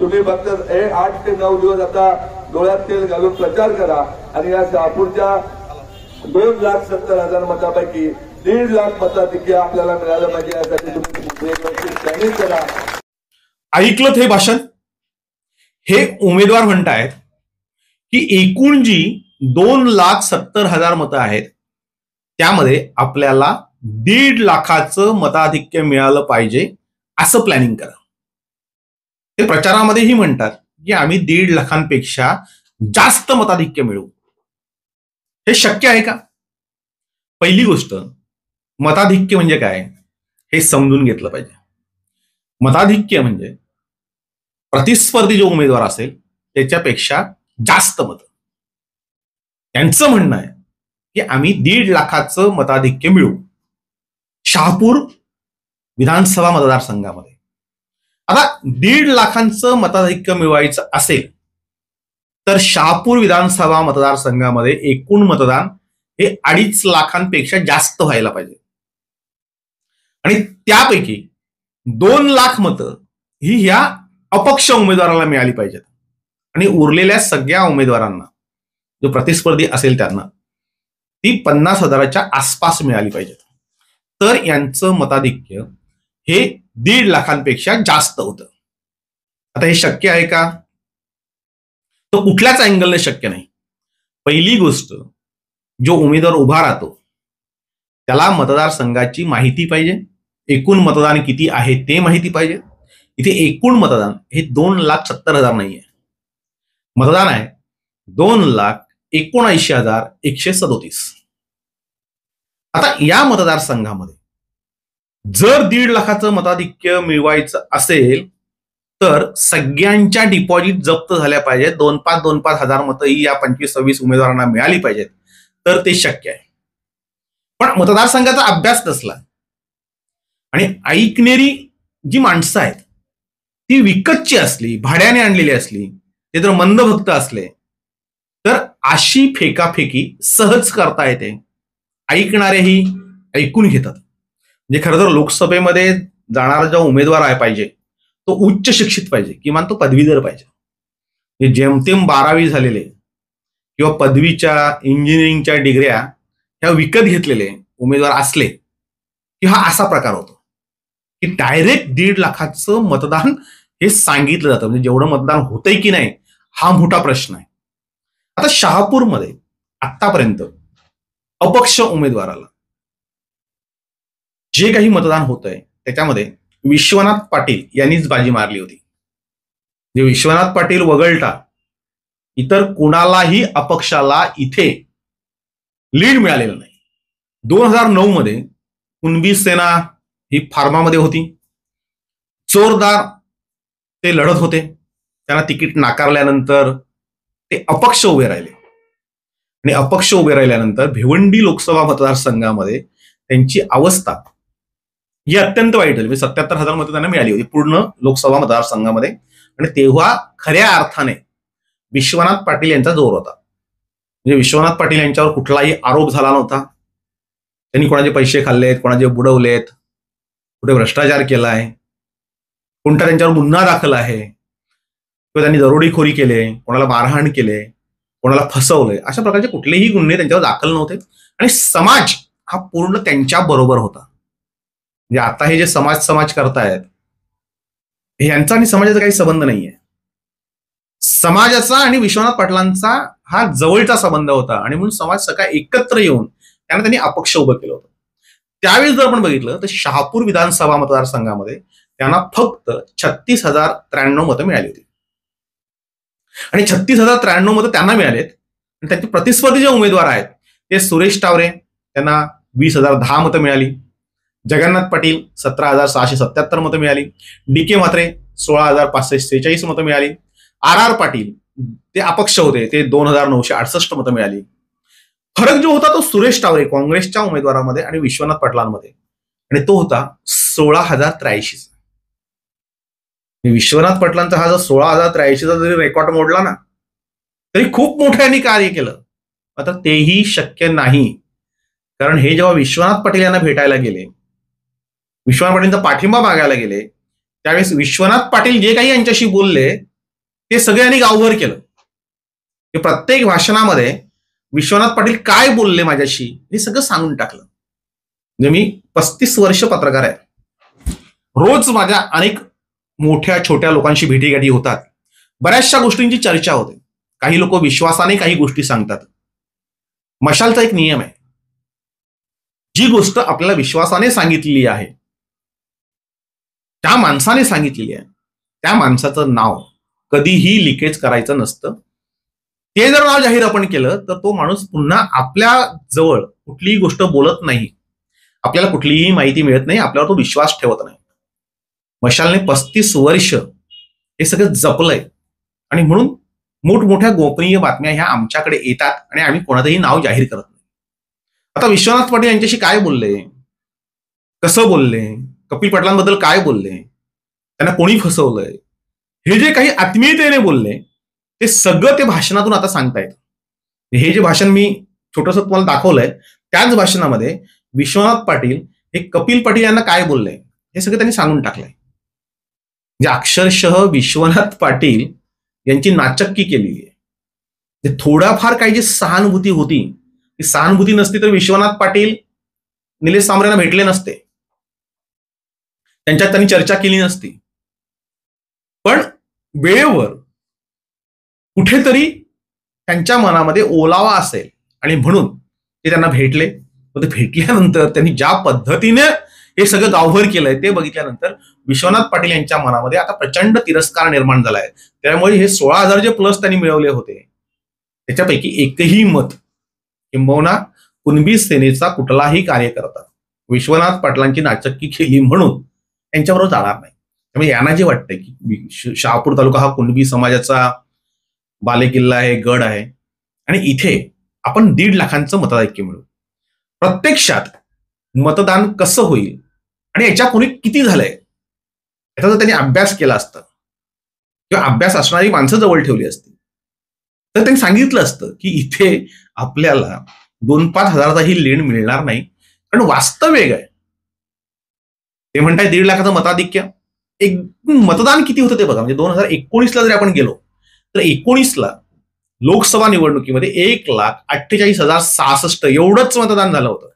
तुम्ही फक्त हे आठ ते नऊ दिवस आता डोळ्यात तेल घालून प्रचार करा आणि या शहापूरच्या दोन लाख सत्तर हजार मतापैकी दीड लाख मताधिक्य आपल्याला मिळालं पाहिजे यासाठी तुम्ही करा. ऐकलं हे भाषण? हे उमेदवार म्हणतायत की एकूण जी दोन लाख सत्तर हजार मतं आहेत त्यामध्ये आपल्याला दीड लाखाचं मताधिक्य मिळालं पाहिजे असं प्लॅनिंग करा. ते प्रचारामध्येही म्हणतात की आम्ही दीड लाखांपेक्षा जास्त मताधिक्य मिळवू. हे शक्य आहे का? पहिली गोष्ट मताधिक्य म्हणजे काय? हे समजून घेतलं पाहिजे. मताधिक्य म्हणजे प्रतिस्पर्धी जो उमेदवार असेल त्याच्यापेक्षा जास्त मत. त्यांचं म्हणणं आहे की आम्ही दीड लाखाचं मताधिक्य मिळवू. शहापूर विधानसभा मतदारसंघामध्ये. आता दीड लाखांचं मताधिक्य मिळवायचं असेल तर शहापूर विधानसभा मतदारसंघामध्ये एकूण मतदान हे अडीच लाखांपेक्षा जास्त व्हायला पाहिजे. आणि त्यापैकी दोन लाख मतं ही ह्या अपक्ष उमेदवाराला मिळाली पाहिजेत. आणि उरलेल्या सगळ्या उमेदवारांना जो प्रतिस्पर्धी असेल त्यांना ती पन्नास हजाराच्या आसपास मिळाली पाहिजेत. तर यांचं मताधिक्य हे दीड लाखांपेक्षा जास्त होतं. आता हे शक्य आहे का? तो कुठल्याच अँगलने शक्य नाही. पहिली गोष्ट जो उमेदवार उभा राहतो त्याला मतदारसंघाची माहिती पाहिजे. एकूण मतदान किती आहे ते माहिती पाहिजे. इथे एकूण मतदान हे दोन लाख सत्तर हजार नाही आहे मतदान आहे दोन लाख एकोणऐंशी हजार एकशे सदोतीस. आता या मतदारसंघामध्ये जर दीड लाखाचं मताधिक्य मिळवायचं असेल तर सगळ्यांच्या डिपॉझिट जप्त झाल्या पाहिजेत. दोन पाच दोन पाच हजार मतं ही या पंचवीस सव्वीस उमेदवारांना मिळाली पाहिजेत. तर ते शक्य आहे. पण मतदारसंघाचा अभ्यास नसला आणि ऐकणारी जी माणसं आहेत ती विकतची असली भाड्याने आणलेली असली ते जर मंदभक्त असले तर अशी फेकाफेकी सहज करता येते. ऐकणारेही ऐकून घेतात. म्हणजे खरं तर लोकसभेमध्ये जाणारा जो उमेदवार आहे पाहिजे तो उच्च शिक्षित पाहिजे किमान तो पदवीधर पाहिजे. जेमतेम बारावी झालेले किंवा पदवीच्या इंजिनिअरिंगच्या डिग्र्या ह्या विकत घेतलेले उमेदवार असले की हा असा प्रकार होतो की डायरेक्ट दीड लाखाचं मतदान हे सांगितलं जातं. म्हणजे जेवढं मतदान होतंय की नाही हा मोठा प्रश्न आहे. आता शहापूरमध्ये आतापर्यंत अपक्ष उमेदवाराला जे काही मतदान होतंय त्याच्यामध्ये विश्वनाथ पाटील यांनीच बाजी मारली होती. जे विश्वनाथ पाटील वगळता इतर कुणालाही अपक्षाला इथे लीड मिळालेलं नाही. दोन हजार नऊ मध्ये कुणबी सेना ही फार्मामध्ये होती. चोरदार ते लढत होते. त्यांना तिकीट नाकारल्यानंतर ते अपक्ष उभे राहिले. आणि अपक्ष उभे राहिल्यानंतर भिवंडी लोकसभा मतदारसंघामध्ये त्यांची अवस्था ही अत्यंत वाईट झाली. म्हणजे सत्याहत्तर हजार मतं त्यांना मिळाली होती पूर्ण लोकसभा मतदारसंघामध्ये. आणि तेव्हा खऱ्या अर्थाने विश्वनाथ पाटील यांचा जोर होता. म्हणजे विश्वनाथ पाटील यांच्यावर कुठलाही आरोप झाला नव्हता. त्यांनी कोणाचे पैसे खाल्लेत कोणाचे बुडवलेत कुठे भ्रष्टाचार केला आहे कोणता त्यांच्यावर गुन्हा दाखल आहे किंवा त्यांनी दरोडीखोरी केले कोणाला मारहाण केले कोणाला फसवलंय अशा प्रकारचे कुठलेही गुन्हे त्यांच्यावर दाखल नव्हते. आणि समाज हा पूर्ण त्यांच्या बरोबर होता. म्हणजे आता हे जे समाज समाज करतायत यांचा आणि समाजाचा काही संबंध नाहीये. समाजाचा आणि विश्वनाथ पाटलांचा हा जवळचा संबंध होता आणि म्हणून समाज सकाळ एकत्र येऊन त्यांना त्यांनी अपक्ष उभं केलं होतं. त्यावेळी जर आपण बघितलं तर शहापूर विधानसभा मतदारसंघामध्ये त्यांना फक्त छत्तीस हजार त्र्याण्णव मतं मिळाली होती. आणि छत्तीस हजार त्र्याण्णव मतं त्यांना मिळालेत. आणि त्यांचे प्रतिस्पर्धी जे उमेदवार आहेत ते सुरेश टावरे त्यांना वीस हजार दहा मतं मिळाली. जगन्नाथ पाटील सतरा हजार सहाशे सत्याहत्तर मतं मिळाली. डी के म्हात्रे सोळा हजार पाचशे सेहेचाळीस मतं मिळाली. आर आर पाटील ते अपक्ष होते ते दोन हजार नऊशे अडसष्ट मतं मिळाली. फरक जो होता तो सुरेश टावरे काँग्रेसच्या उमेदवारामध्ये आणि विश्वनाथ पाटलांमध्ये. आणि तो होता सोळा हजार त्र्याऐंशीचा. विश्वनाथ पाटलांचा हा जर सोळा हजार त्र्याऐंशीचा जरी रेकॉर्ड मोडला ना तरी खूप मोठ्याने कार्य केलं. आता तेही शक्य नाही. कारण हे जेव्हा विश्वनाथ पाटील यांना भेटायला गेले विश्वनाथ पाटीलचा पाठिंबा मागायला गेले त्यावेळेस विश्वनाथ पाटील जे काही यांच्याशी बोलले ते सगळ्यांनी गावभर केलं. की प्रत्येक भाषणामध्ये विश्वनाथ पाटील काय बोलले माझ्याशी हे सगळं सांगून टाकलं. म्हणजे मी पस्तीस वर्ष पत्रकार आहे. रोज माझ्या अनेक मोठ्या छोट्या लोकांशी भेटीगाठी होतात. बऱ्याचशा गोष्टींची चर्चा होते. काही लोक विश्वासाने काही गोष्टी सांगतात. मशालचा एक नियम आहे. जी गोष्ट आपल्याला विश्वासाने सांगितलेली आहे त्या माणसाने सांगितलेली आहे. त्या माणसाचं नाव कधीही लिकेज करायचं नसतं. ते जर नाव जाहीर आपण केलं तर तो माणूस पुन्हा आपल्या जवळ कुठलीही गोष्ट बोलत नाही. आपल्याला कुठलीही माहिती मिळत नाही आपल्यावर तो विश्वास ठेवत नाही. मशालने पस्तीस वर्ष हे सगळं जपलंय. आणि म्हणून मोठमोठ्या गोपनीय बातम्या ह्या आमच्याकडे येतात आणि आम्ही कोणाचंही नाव जाहीर करत नाही. आता विश्वनाथ पाटील यांच्याशी काय बोलले? कसं बोलले? कपिल पाटलांबद्दल काय बोलले? त्यांना कोणी फसवलंय? हे जे काही आत्मीयतेने बोलले ते सगळं ते भाषणातून आता सांगतायत. हे जे भाषण मी छोटस तुम्हाला दाखवलंय त्याच भाषणामध्ये विश्वनाथ पाटील हे कपिल पाटील यांना काय बोलले हे सगळं त्यांनी सांगून टाकलंय. म्हणजे अक्षरशः विश्वनाथ पाटील यांची नाचक्की केलेली आहे म्हणजे थोडाफार काही जी सहानुभूती होती ती सहानुभूती नसती तर विश्वनाथ पाटील निलेश सांबरेंना भेटले नसते. त्यांच्यात त्यांनी चर्चा केली नसती. पण वेळेवर कुठेतरी त्यांच्या मनामध्ये ओलावा असेल आणि म्हणून ते त्यांना भेटले. ते भेटल्यानंतर त्यांनी ज्या पद्धतीने हे सगळं गावभर केलंय ते बघितल्यानंतर विश्वनाथ पाटील यांच्या मनामध्ये आता प्रचंड तिरस्कार निर्माण झालाय. त्यामुळे हे सोळा हजार जे प्लस त्यांनी मिळवले होते त्याच्यापैकी एकही मत किंबहुना कुणबी सेनेचा कुठलाही कार्यकर्ता विश्वनाथ पाटलांची नाचक्की केली म्हणून यांच्याबरोबर जाणार नाही. त्यामुळे यांना जे वाटतंय की शहापूर तालुका हा कुणबी समाजाचा बालेकिल्ला आहे गड आहे. आणि इथे आपण दीड लाखांचं मतदायक्य मिळू प्रत्यक्षात मतदान कसं होईल आणि याच्या कोणी किती झालंय याचा जर त्यांनी अभ्यास केला असता किंवा अभ्यास असणारी माणसं जवळ ठेवली असती तर त्यांनी सांगितलं असतं की इथे आपल्याला दोन पाच हजाराचाही लेण मिळणार नाही. कारण वास्तव वेग आहे. ते म्हणताय दीड लाखाचं मताधिक्य. एक मतदान किती होतं ते बघा. म्हणजे दोन हजार एकोणीसला जरी आपण गेलो तर एकोणीसला लोकसभा निवडणुकीमध्ये एक लाख अठ्ठेचाळीस हजार सहासष्ट एवढंच मतदान झालं होतं.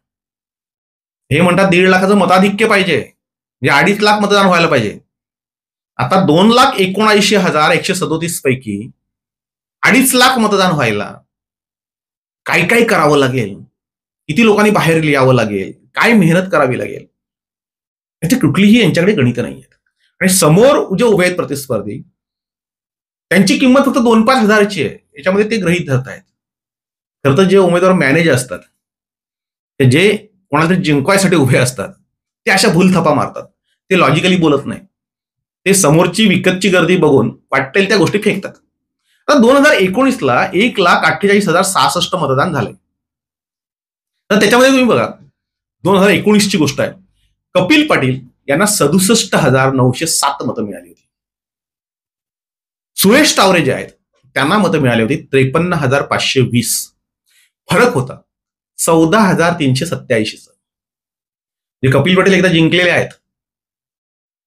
हे म्हणतात दीड लाखाचं मताधिक्य पाहिजे. म्हणजे अडीच लाख मतदान व्हायला पाहिजे. आता दोन लाख एकोणऐंशी हजार एकशे सदोतीस पैकी अडीच लाख मतदान व्हायला काय काय करावं लागेल? किती लोकांनी बाहेर लिहावं लागेल? काय मेहनत करावी लागेल? याची कुठलीही यांच्याकडे गणित नाही आहेत आणि समोर जे उभे आहेत प्रतिस्पर्धी त्यांची किंमत फक्त दोन पाच हजारची आहे. याच्यामध्ये ते ग्रहित धरत आहेत खरं तर जे उमेदवार मॅनेज असतात ते जे कोणाला तरी जिंकवायसाठी उभे असतात ते अशा भूलथपा मारतात. ते लॉजिकली बोलत नाही. ते समोरची विकतची गर्दी बघून वाटेल त्या गोष्टी फेकतात. आता दोन हजार एकोणीसला एक लाख अठ्ठेचाळीस हजार सहासष्ट मतदान झाले तर त्याच्यामध्ये तुम्ही बघा दोन हजार एकोणीसची गोष्ट आहे. कपिल पाटील यांना सदुसष्ट हजार नऊशे सात मतं मिळाली होती. सुरेश टावरे जे आहेत त्यांना मतं मिळाली होती त्रेपन्न हजार पाचशे वीस. फरक होता चौदा हजार तीनशे सत्याऐंशीच जे कपिल पटेल एकदा जिंकलेले आहेत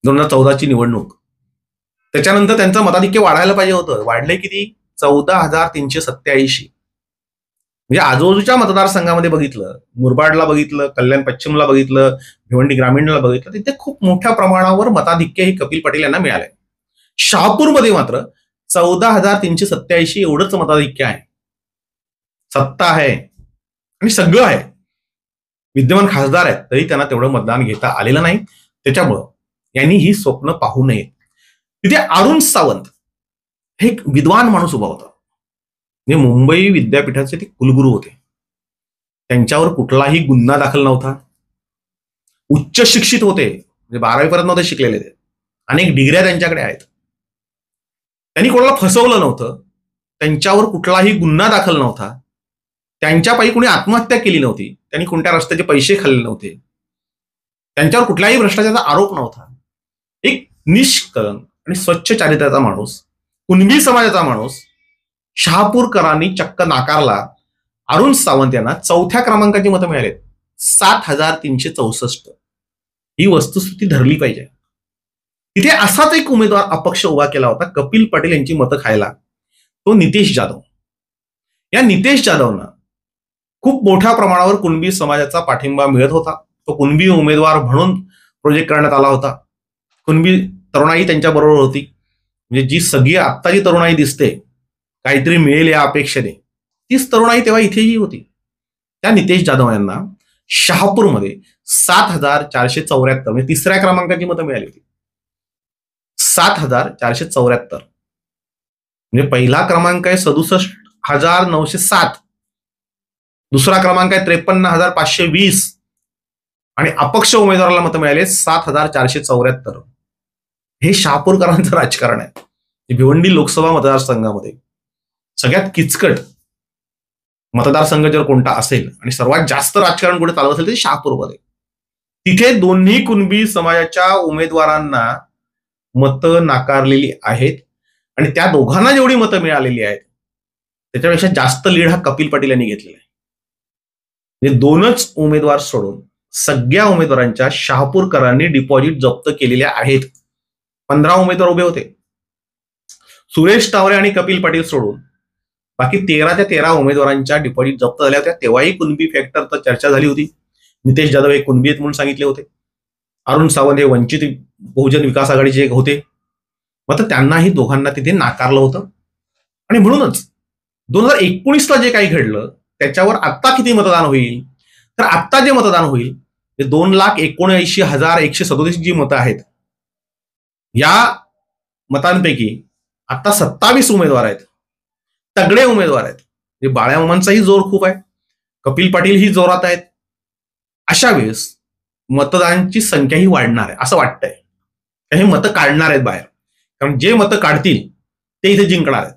दोन हजार चौदाची निवडणूक. त्याच्यानंतर त्यांचं मताधिक्य वाढायला पाहिजे होतं. वाढले किती? चौदा हजार तीनशे सत्याऐंशी. म्हणजे आजूबाजूच्या मतदारसंघामध्ये बघितलं मुरबाडला बघितलं कल्याण पश्चिमला बघितलं भिवंडी ग्रामीणला बघितलं तिथे खूप मोठ्या प्रमाणावर मताधिक्य हे कपिल पटेल यांना मिळालंय. शहापूरमध्ये मात्र चौदा हजार तीनशे सत्याऐंशी एवढंच मताधिक्य आहे. सत्ता आहे. आणि सगळं आहे. विद्यमान खासदार आहेत तरी त्यांना तेवढं मतदान घेता आलेलं नाही. त्याच्यामुळं यांनी ही स्वप्न पाहू नये तिथे अरुण सावंत हे एक विद्वान माणूस उभा होता. म्हणजे मुंबई विद्यापीठाचे ते कुलगुरू होते. त्यांच्यावर कुठलाही गुन्हा दाखल नव्हता. उच्च शिक्षित होते. म्हणजे बारावी पर्यंत नव्हते शिकलेले ते. अनेक डिग्र्या त्यांच्याकडे आहेत. त्यांनी कोणाला फसवलं नव्हतं. त्यांच्यावर कुठलाही गुन्हा दाखल नव्हता. त्यांच्यापायी कुणी आत्महत्या केली नव्हती. त्यांनी कोणत्या रस्त्याचे पैसे खाल्ले नव्हते. त्यांच्यावर कुठल्याही भ्रष्टाचाराचा आरोप नव्हता. एक निष्कलंक आणि स्वच्छ चारित्र्याचा माणूस. कुणबी समाजाचा माणूस. शहापूरकरांनी चक्क नाकारला. अरुण सावंत यांना चौथ्या क्रमांकाची मतं मिळाली सात हजार तीनशे चौसष्ट. ही वस्तुस्थिती धरली पाहिजे. तिथे असाच एक उमेदवार अपक्ष उभा केला होता कपिल पटेल यांची मतं खायला. तो नितेश जाधव. या नितेश जाधवना खूप मोठ्या प्रमाणावर कुणबी समाजाचा पाठिंबा मिळत होता. तो कुणबी उमेदवार म्हणून प्रोजेक्ट करण्यात आला होता. कुणबी तरुणाई त्यांच्याबरोबर होती. म्हणजे जी सगळी आत्ताची तरुणाई दिसते काहीतरी मिळेल या अपेक्षेने. तीच तरुणाई तेव्हा इथेही होती. त्या नितेश जाधव यांना शहापूरमध्ये सात हजार चारशे चौऱ्याहत्तर म्हणजे तिसऱ्या क्रमांकाची मतं मिळाली होती. सात हजार चारशे चौऱ्याहत्तर. म्हणजे पहिला क्रमांक आहे सदुसष्ट हजार नऊशे सात. दुसरा क्रमांक आहे त्रेपन्न हजार पाचशे वीस. आणि अपक्ष उमेदवाराला मतं मिळाले सात हजार चारशे चौऱ्याहत्तर. हे शहापूरकरांचं राजकारण आहे. भिवंडी लोकसभा मतदारसंघामध्ये सगळ्यात किचकट मतदारसंघ जर कोणता असेल आणि सर्वात जास्त राजकारण कुठे चालत असेल ते शहापूरमध्ये. तिथे दोन्ही कुणबी समाजाच्या उमेदवारांना मतं नाकारलेली आहेत आणि त्या दोघांना जेवढी मतं मिळालेली आहेत त्याच्यापेक्षा जास्त लीड हा कपिल पाटील यांनी घेतलेला आहे. म्हणजे दोनच उमेदवार सोडून सगळ्या उमेदवारांच्या शहापूरकरांनी डिपॉझिट जप्त केलेल्या आहेत. पंधरा उमेदवार उभे होते. सुरेश टावरे आणि कपिल पाटील सोडून बाकी तेराच्या तेरा उमेदवारांच्या डिपॉझिट जप्त झाल्या होत्या. तेव्हाही कुणबी फॅक्टर चर्चा झाली होती. नितेश जाधव हे कुणबी आहेत म्हणून सांगितले होते. अरुण सावंत हे वंचित बहुजन विकास आघाडीचे एक होते. मात्र त्यांनाही दोघांना तिथे नाकारलं होतं. आणि म्हणूनच दोन हजार एकोणीसला जे काही घडलं त्याच्यावर आत्ता किती मतदान होईल? तर आत्ता जे मतदान होईल ते दोन लाख एकोणऐंशी हजार एकशे सदोतीस जी मतं आहेत. या मतांपैकी आता सत्तावीस उमेदवार आहेत. तगडे उमेदवार आहेत. म्हणजे बाळ्यामामांचाही जोर खूप आहे. कपिल पाटील ही जोरात आहेत. अशा वेळेस मतदानाची संख्याही वाढणार आहे असं वाटतंय. हे मतं काढणार आहेत बाहेर. कारण जे मतं काढतील ते इथे जिंकणार आहेत.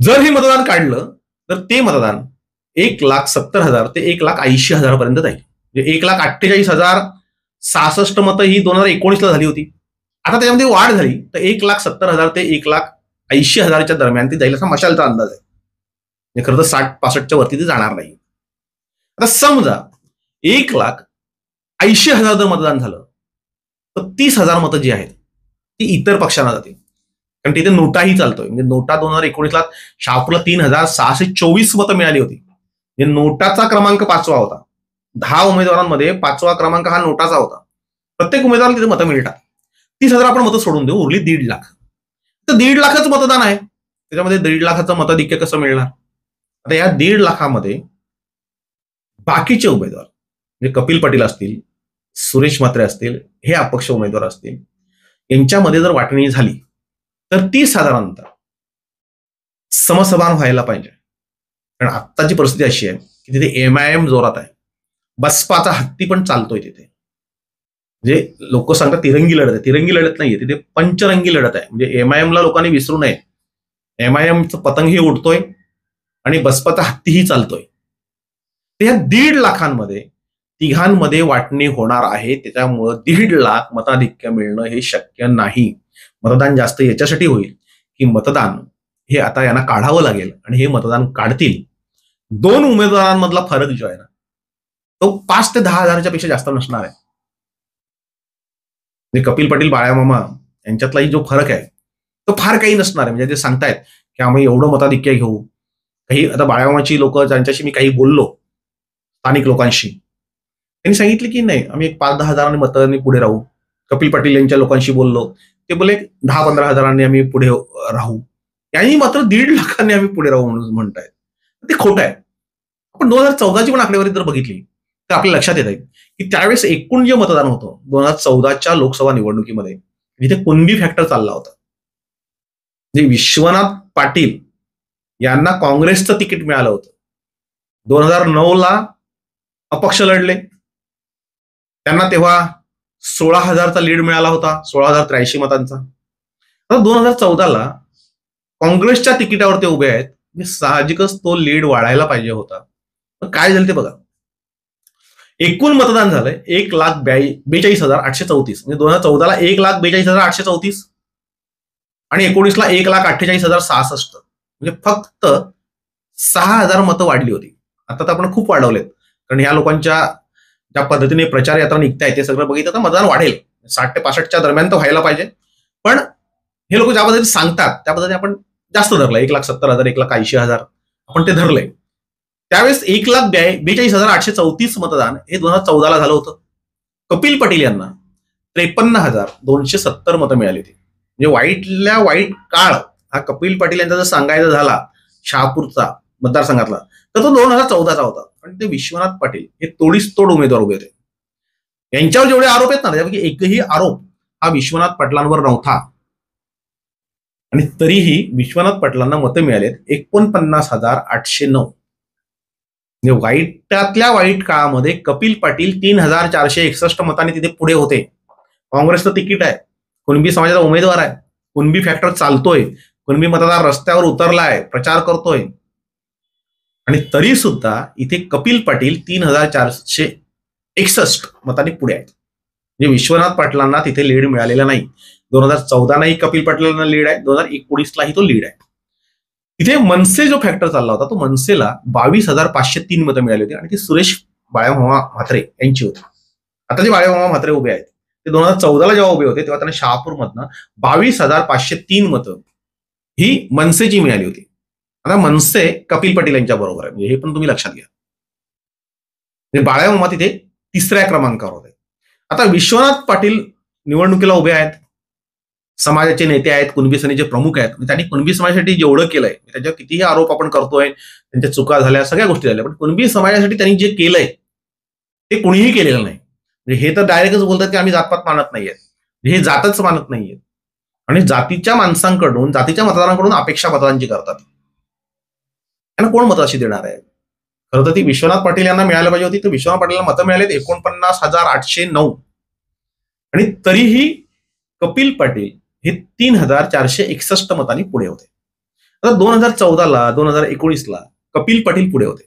जर हे मतदान काढलं तर ते मतदान एक लाख सत्तर हजार ते एक लाख ऐंशी हजारापर्यंत जाईल. म्हणजे एक लाख अठ्ठेचाळीस हजार सहासष्ट मतं ही दोन हजार एकोणीसला झाली होती. आता त्याच्यामध्ये वाढ झाली तर एक लाख सत्तर हजार ते एक लाख ऐंशी हजारच्या दरम्यान ती जाईल असा मशालचा अंदाज आहे. म्हणजे खरं तर साठ पासष्टच्या वरती ती जाणार नाही. आता समजा एक लाख ऐंशी हजार जर मतदान झालं तर तीस हजार मतं जी आहेत ती इतर पक्षांना जातील. कारण तिथे नोटाही चालतोय. म्हणजे नोटा दोन हजार एकोणीसला शाहपूरला तीन हजार सहाशे चोवीस मतं मिळाली होती. म्हणजे नोटाचा क्रमांक पाचवा होता. दहा उमेदवारांमध्ये पाचवा क्रमांक हा नोटाचा होता. प्रत्येक उमेदवाराला तिथे मतं मिळतात. तीस हजार आपण मतं सोडून देऊ. उरली दीड लाख. तर दीड लाखच मतदान आहे. त्याच्यामध्ये दीड लाखाचं मताधिक्य कसं मिळणार? आता या दीड लाखामध्ये बाकीचे उमेदवार म्हणजे कपिल पाटील असतील सुरेश म्हात्रे असतील हे अपक्ष उमेदवार असतील यांच्यामध्ये जर वाटणी झाली तर ती साधारणतः समसमान व्हायला पाहिजे. कारण आत्ताची परिस्थिती अशी आहे की तिथे एम आय एम जोरात आहे. बसपाचा हत्ती पण चालतोय तिथे. म्हणजे लोक सांगतात तिरंगी लढत आहे. तिरंगी लढत नाहीये. तिथे पंचरंगी लढत आहे. म्हणजे एम आय एमला लोकांनी विसरू नये. एम आय एमचं पतंगही उडतोय आणि बसपाचा हत्तीही चालतोय. तर दीड लाखांमध्ये तिघांमध्ये वाटणी होणार आहे. त्याच्यामुळं दीड लाख मताधिक्य मिळणं हे शक्य नाही. मतदान जास्त याच्यासाठी होईल की मतदान हे आता यांना काढावं लागेल आणि हे मतदान काढतील. दोन उमेदवारांमधला फरक जो आहे ना तो पाच ते दहा हजाराच्या पेक्षा जास्त नसणार आहे. म्हणजे कपिल पाटील बाळामामा यांच्यातलाही जो फरक आहे तो फार काही नसणार आहे. म्हणजे ते सांगतायत की आम्ही एवढं मताधिक्य घेऊ काही आता बाळामामाची लोक ज्यांच्याशी मी काही बोललो स्थानिक लोकांशी त्यांनी सांगितले की नाही आम्ही एक पाच दहा हजारांनी मतांनी पुढे राहू. कपिल पाटील यांच्या लोकांशी बोललो ते बोले दहा पंधरा हजारांनी आम्ही पुढे राहू. यांनी मात्र दीड लाखांनी आम्ही पुढे राहू म्हणून म्हणतायत. ते खोटं आहे. आपण दोन हजार चौदाची पण आकडेवारी जर बघितली तर आपल्या लक्षात येत आहे की त्यावेळेस एकूण जे मतदान होतं दोन हजार चौदाच्या लोकसभा निवडणुकीमध्ये जिथे कुणबी फॅक्टर चालला होता. जे विश्वनाथ पाटील यांना काँग्रेसचं तिकीट मिळालं होतं. दोन हजार नऊ ला अपक्ष लढले. त्यांना तेव्हा सोळा हजारचा लीड मिळाला होता सोळा हजार त्र्याऐंशी मतांचा. तर दोन हजार चौदाला काँग्रेसच्या तिकिटावर ते उभे आहेत म्हणजे साहजिकच तो लीड वाढायला पाहिजे होता. काय झालं ते बघा. एकूण मतदान झालंय एक लाख बेचाळीस हजार आठशे चौतीस. म्हणजे दोन हजार चौदाला एक लाख बेचाळीस हजार आठशे चौतीस. आणि एकोणीसला एक लाख अठ्ठेचाळीस हजार सहासष्ट. म्हणजे फक्त सहा हजार मतं वाढली होती. आता तर आपण खूप वाढवलेत. कारण ह्या लोकांच्या ज्या पद्धतीने प्रचार यात्रा निघताय ते सगळं बघितलं तर मतदान वाढेल. साठ ते पासष्टच्या दरम्यान तर व्हायला पाहिजे. पण हे लोक ज्या पद्धतीने सांगतात त्या पद्धतीने आपण जास्त धरलं एक लाख सत्तर हजार एक लाख ऐंशी हजार. आपण ते धरलंय. त्यावेळेस एक लाख बेचाळीस हजार आठशे चौतीस मतदान हे दोन हजार चौदाला झालं होतं. कपिल पटेल यांना त्रेपन्न हजार दोनशे सत्तर मतं मिळाली होती. म्हणजे वाईटल्या वाईट काळ हा कपिल पाटील यांचा जर सांगायचा झाला शहापूरचा मतदारसंघातला तर तो दोन हजार चौदाचा होता. आणि ते विश्वनाथ पाटील हे तोडीस तोड उमेदवार उभे होते. यांच्यावर जेवढे आरोप आहेत ना त्यापैकी एकही आरोप हा विश्वनाथ पाटलांवर नव्हता. आणि तरीही विश्वनाथ पाटलांना मतं मिळालेत एकोणपन्नास हजार आठशे नऊ. म्हणजे वाईटातल्या वाईट काळामध्ये कपिल पाटील तीन हजार चारशे एकसष्ट मतांनी तिथे पुढे होते. काँग्रेसचं तिकीट आहे. कुणबी समाजाचा उमेदवार आहे. कुणबी फॅक्टर चालतोय. कुणबी मतदार रस्त्यावर उतरलाय प्रचार करतोय. आणि तरी सुद्धा इथे कपिल पाटील तीन हजार चारशे एकसष्ट मतांनी पुढे आहेत. म्हणजे विश्वनाथ पाटलांना तिथे लीड मिळालेला नाही. दोन हजार चौदालाही कपिल पाटलांना लीड आहे. दोन हजार एकोणीसलाही तो लीड आहे. इथे मनसे जो फॅक्टर चालला होता तो मनसेला बावीस हजार पाचशे तीन मतं मिळाली होती. आणि ती सुरेश बाळ्यामामा म्हात्रे यांची होती. आता जे बाळ्यामामा म्हात्रे उभे आहेत ते दोन हजार चौदाला जेव्हा उभे होते तेव्हा त्यांना शहापूरमधनं बावीस हजार पाचशे तीन मतं ही मनसेची मिळाली होती. आता मनसे कपिल पाटील यांच्या बरोबर आहे म्हणजे हे पण तुम्ही लक्षात घ्या. म्हणजे तिथे तिसऱ्या क्रमांकावर होते. आता विश्वनाथ पाटील निवडणुकीला उभे आहेत. समाजाचे नेते आहेत कुणबी सेनेचे प्रमुख आहेत. म्हणजे त्यांनी कुणबी समाजासाठी जेवढं केलंय म्हणजे त्याच्यावर कितीही आरोप आपण करतोय त्यांच्या चुका झाल्या सगळ्या गोष्टी झाल्या. पण कुणबी समाजासाठी त्यांनी जे केलंय ते कुणीही केलेलं नाही. म्हणजे हे तर डायरेक्टच बोलतात की आम्ही जातपात मानत नाहीयेत. म्हणजे हे जातच मानत नाहीयेत. आणि जातीच्या माणसांकडून जातीच्या मतदारांकडून अपेक्षा मतदारांची करतात. त्यांना कोण मतं अशी देणार आहे? खरं तर ती विश्वनाथ पाटील यांना मिळायला पाहिजे होती. तर विश्वनाथ पाटीलला मतं मिळालेत एकोणपन्नास हजार आठशे नऊ. आणि तरीही कपिल पाटील हे तीन हजार चारशे एकसष्ट मतांनी पुढे होते. आता दोन हजार चौदाला दोन हजार एकोणीसला कपिल पाटील पुढे होते.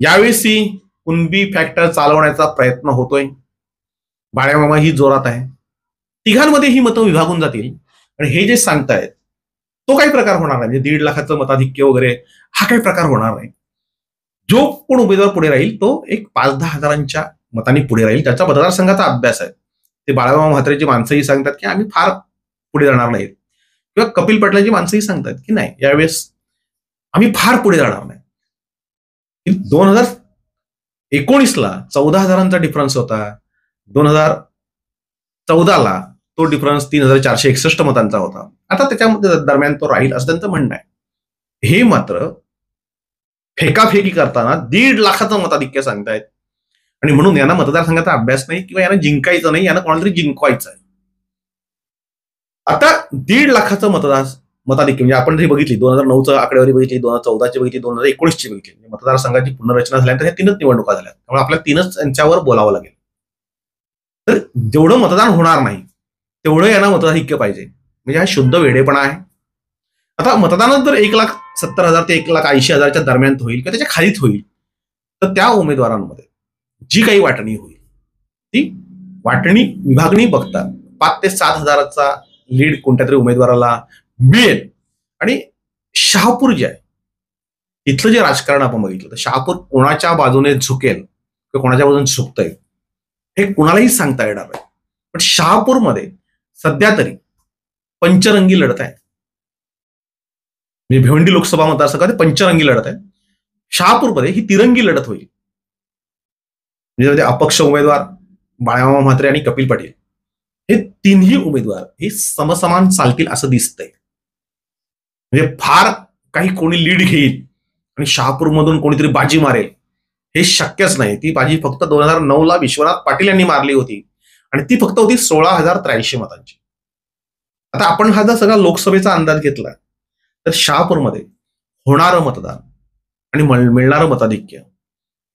यावेळी कुणबी फॅक्टर चालवण्याचा प्रयत्न होतोय. बाळ्यामामा ही जोरात आहे. तिघांमध्ये ही मतं विभागून जातील. आणि हे जे सांगतायत तो काही प्रकार होणार नाही. म्हणजे दीड लाखाचं मताधिक्य वगैरे हा काही प्रकार होणार नाही. जो कोण उमेदवार पुढे राहील तो एक पाच दहा हजारांच्या मतांनी पुढे राहील. त्याचा मतदारसंघाचा अभ्यास आहे. ते बाळाबाबा म्हात्रेची माणसंही सांगतात की आम्ही फार पुढे जाणार नाहीत. किंवा कपिल पटलाची माणसंही सांगतात की नाही यावेळेस आम्ही फार पुढे जाणार नाही. दोन हजार एकोणीसला चौदा हजारांचा डिफरन्स होता. दोन हजार चौदाला तो डिफरन्स तीन हजार चारशे एकसष्ट मतांचा होता. आता त्याच्यामध्ये दरम्यान तो राहील असं त्यांचं म्हणणं आहे. हे मात्र फेकाफेकी करताना दीड लाखाचं मताधिक्य सांगतायत. आणि म्हणून यांना मतदारसंघाचा अभ्यास नाही किंवा यांना जिंकायचं नाही यांना कोणाला तरी जिंकवायचं आहे आता दीड लाखाचं मतदार मताधिक्य म्हणजे आपण जरी बघितली दोन हजार नऊचं आकडेवारी बघितली दोन हजार चौदाची बघितली दोन हजार एकोणीसची बघितली म्हणजे मतदारसंघाची पुनर्रचना झाल्यानंतर ह्या तीनच निवडणुका झाल्या त्यामुळे आपल्याला तीनच त्यांच्यावर बोलावं लागेल. तर जेवढं मतदान होणार नाही तेवढं यांना मतदाधिक्य पाहिजे. म्हणजे हा शुद्ध वेडेपणा आहे. आता मतदानात जर एक लाख सत्तर हजार ते एक लाख ऐंशी हजारच्या दरम्यान होईल किंवा त्याच्या खालीत होईल तर त्या उमेदवारांमध्ये जी काही वाटणी होईल ती वाटणी विभागणी बघता पाच ते सात हजाराचा लीड कोणत्या तरी उमेदवाराला मिळेल. आणि शहापूर जे आहे इथलं जे राजकारण आपण बघितलं तर शहापूर कोणाच्या बाजूने झुकेल किंवा कोणाच्या बाजूने झुकतंय हे कुणालाही सांगता येणार नाही. पण शहापूरमध्ये सध्या तरी पंचरंगी लढत आहे. म्हणजे भिवंडी लोकसभा मतदारसंघात पंचरंगी लढत आहे. शहापूरमध्ये ही तिरंगी लढत होईल. म्हणजे अपक्ष उमेदवार बाळामामा म्हात्रे आणि कपिल पाटील. हे तिन्ही उमेदवार हे समसमान चालतील असं दिसतंय. म्हणजे फार काही कोणी लीड घेईल आणि शहापूरमधून कोणीतरी बाजी मारेल हे शक्यच नाही. ती बाजी फक्त दोन हजार नऊ ला विश्वनाथ पाटील यांनी मारली होती आणि ती फक्त होती सोळा हजार त्र्याऐंशी मतांची. आता आपण हा जर सगळा लोकसभेचा अंदाज घेतला तर शहापूरमध्ये होणारं मतदान आणि मिळणारं मताधिक्य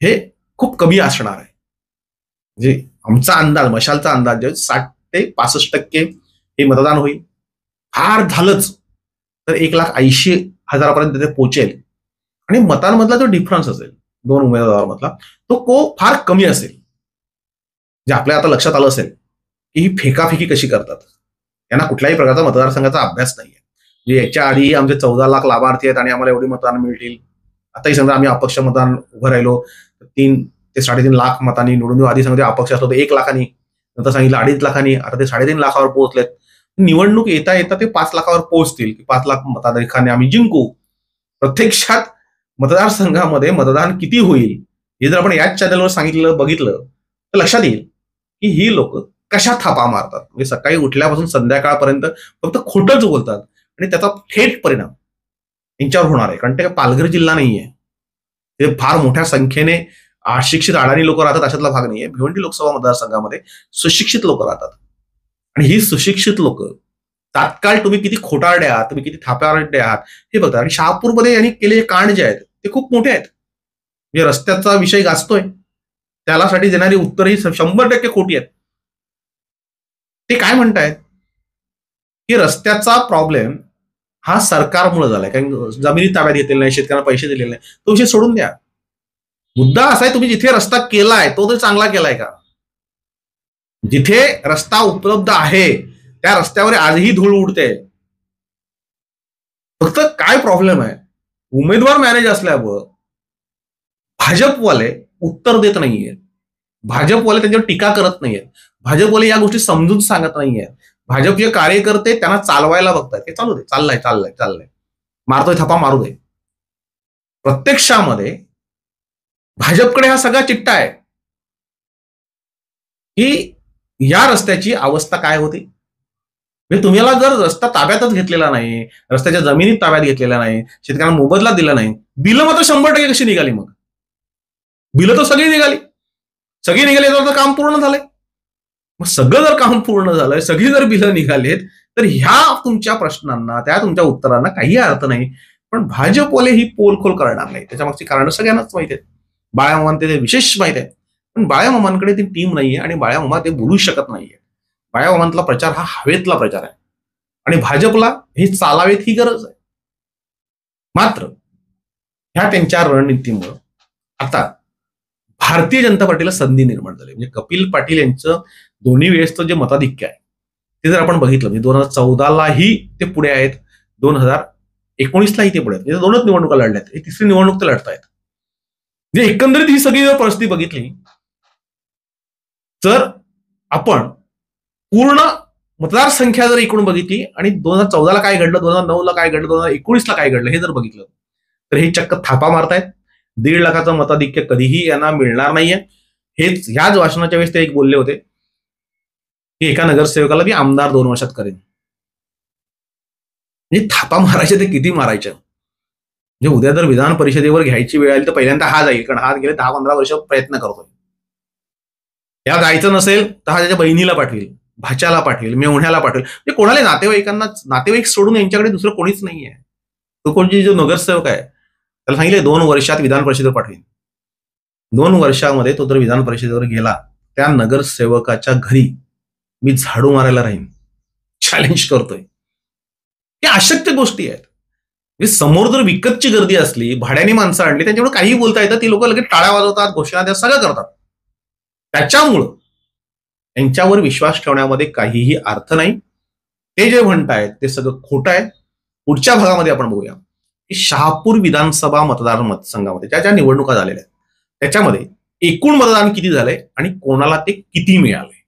हे खूप कमी असणार आहे. म्हणजे आमचा अंदाज मशालचा अंदाज साठ ते पासष्ट टक्के हे मतदान होईल. फार झालंच तर एक लाख ऐंशी हजारापर्यंत ते पोहोचेल आणि मतांमधला जो डिफरन्स असेल दोन उमेदवारांमधला तो को फार कमी असेल. जे आपल्या आता लक्षात आलं असेल की ही फेकाफेकी कशी करतात. यांना कुठल्याही प्रकारचा मतदारसंघाचा अभ्यास नाहीये. आहे याच्या आधी आमचे चौदा लाख लाभार्थी आहेत आणि आम्हाला एवढी मतदान मिळतील. आताही समजा आम्ही अपक्ष मतदान उभं राहिलो तीन ते साडेतीन लाख मतांनी निवडून आधी समजा अपक्ष असलो तर एक लाखांनी नंतर सांगितलं अडीच लाखांनी आता ते साडेतीन लाखावर पोहोचलेत. निवडणूक येता येता ते पाच लाखावर पोहोचतील. की पाच लाख मताधिकाने आम्ही जिंकू. प्रत्यक्षात मतदारसंघामध्ये मतदान किती होईल हे जर आपण याच चॅनलवर सांगितलं बघितलं तर लक्षात येईल की ही लोक कशा थापा मारतात. म्हणजे सकाळी उठल्यापासून संध्याकाळपर्यंत फक्त खोटंच बोलतात आणि त्याचा थेट परिणाम यांच्यावर होणार आहे. कारण ते पालघर जिल्हा नाहीये. ते फार मोठ्या संख्येने अशिक्षित अडाणी लोक राहतात अशातला भाग नाहीये. भिवंडी लोकसभा मतदारसंघामध्ये सुशिक्षित लोक राहतात. आणि ही सुशिक्षित लोक तात्काळ तुम्ही किती खोटारडे आहात तुम्ही किती थाप्यारडे आहात हे बघता. आणि शहापूरमध्ये यांनी केलेले कांड जे आहेत ते खूप मोठे आहेत. म्हणजे रस्त्याचा विषय गाजतोय. त्यालासाठी देणारी उत्तर ही शंभर टक्के खोटी आहेत. ते काय म्हणतायत? की रस्त्याचा प्रॉब्लेम हा सरकारमुळे झालाय. कारण जमिनी ताब्यात घेतलेला नाही शेतकऱ्यांना पैसे दिलेले नाही तो विषय सोडून द्या. मुद्दा असा आहे तुम्ही जिथे रस्ता केलाय तो तर चांगला केलाय का? जिथे रस्ता उपलब्ध आहे त्या रस्त्यावर आजही धूळ उडते. फक्त काय प्रॉब्लेम आहे? उमेदवार मॅनेज असल्यामुळं भाजपवाले उत्तर देत नाहीये भाजपवाले त्यांच्यावर टीका करत नाहीयेत. भाजपवाले या गोष्टी समजून सांगत नाहीये भाजप जे कार्यकर्ते त्यांना चालवायला बघतात हे चालू दे. चाललाय चाललंय चाललंय. मारतोय थपा मारू दे. प्रत्यक्षामध्ये भाजपकडे हा सगळा चिट्टा आहे. की या रस्त्याची अवस्था काय होती? म्हणजे तुम्हाला जर रस्ता ताब्यातच घेतलेला नाही रस्त्याच्या जमिनीत ताब्यात घेतलेला नाही शेतकऱ्यांना मोबदला दिला नाही बिलं मात्र शंभर टक्के कशी निघाली मग? बिलं तर सगळी निघाली. सगळी निघाली तर काम पूर्ण झालंय. मग सगळं जर काम पूर्ण झालंय सगळी जर बिलं निघालीत तर ह्या तुमच्या प्रश्नांना त्या तुमच्या उत्तरांना काही अर्थ नाही. पण भाजपवाले ही पोलखोल करणार नाही त्याच्या मागची कारण सगळ्यांनाच माहिती आहेत. बाळामामान ते विशेष माहीत आहे. पण बाळ्यामामांकडे ती टीम नाहीये आणि बाळ्यामामा ते बोलू शकत नाहीये. बाळ्यामामांतला प्रचार हा हवेतला प्रचार आहे. आणि भाजपला हे चालावेत ही गरज आहे. मात्र ह्या त्यांच्या रणनीतीमुळं आता भारतीय जनता पार्टीला संधी निर्माण झाली. म्हणजे कपिल पाटील यांचं दोन्ही वेळेसचं जे मताधिक्य आहे ते जर आपण बघितलं म्हणजे दोन हजार चौदालाही ते पुढे आहेत. दोन हजार एकोणीसलाही ते पुढे आहेत. म्हणजे दोनच निवडणुका लढल्यात. आहेत तिसरी निवडणूक ते लढतायत. म्हणजे एकंदरीत ही सगळी जर परिस्थिती बघितली तर आपण पूर्ण मतदारसंख्या जर एकूण बघितली आणि दोन हजार चौदाला काय घडलं दोन हजार नऊला काय घडलं दोन हजार एकोणीसला काय घडलं हे जर बघितलं तर हे चक्क थापा मारतायत. दीड लाखाचं मताधिक्य कधीही यांना मिळणार नाहीये. हेच ह्याच भाषणाच्या वेळेस ते एक बोलले होते की एका नगरसेवकाला मी आमदार दोन वर्षात करेन. म्हणजे थापा मारायचे ते किती मारायचे? म्हणजे उद्या जर विधान परिषदेवर घ्यायची वेळ आली तर पहिल्यांदा हा जाईल. कारण हा गेले दहा पंधरा वर्ष प्रयत्न करतोय. या जायचं नसेल तर हा त्याच्या बहिणीला पाठवेल भाच्याला पाठवेल मेवण्याला पाठवेल. म्हणजे कोणाला नातेवाईकांना नातेवाईक सोडून यांच्याकडे दुसरं कोणीच नाहीये. तो कोणची जो नगरसेवक आहे त्याला सांगितले दोन वर्षात विधान परिषदेवर पाठवेल दोन वर्षामध्ये तो जर विधान परिषदेवर गेला त्या नगरसेवकाच्या घरी मी झाडू मारायला राहीन. चॅलेंज करतोय. या अशक्य गोष्टी आहेत. म्हणजे समोर जर विकतची गर्दी असली भाड्याने माणसं आणली त्यांच्यामुळे काही बोलता येतं ती लोक लगेच टाळ्या वाजवतात घोषणा द्या सगळं करतात. त्याच्यामुळं त्यांच्यावर विश्वास ठेवण्यामध्ये काहीही अर्थ नाही. ते जे म्हणतायत ते सगळं खोटं आहे. पुढच्या भागामध्ये आपण बघूया. की शहापूर विधानसभा मतदार मतसंघामध्ये ज्या ज्या निवडणुका झालेल्या आहेत त्याच्यामध्ये एकूण मतदान किती झालंय आणि कोणाला ते किती मिळाले